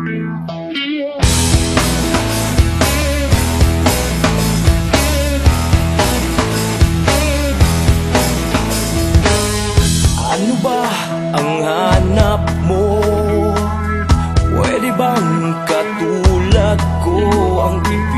Ano ba ang hanap mo? Pwede bang katulad ko ang ibig?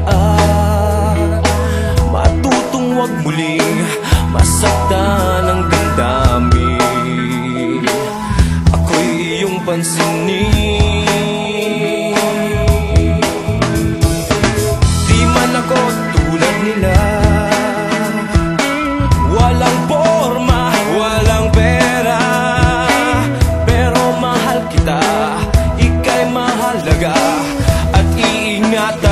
daan Matutong wag muling masaktan ang damdamin. Ako'y iyong pansinin. Di man ako tulad nila. Walang forma, walang pera. Pero mahal kita, ika'y mahalaga At iingatan.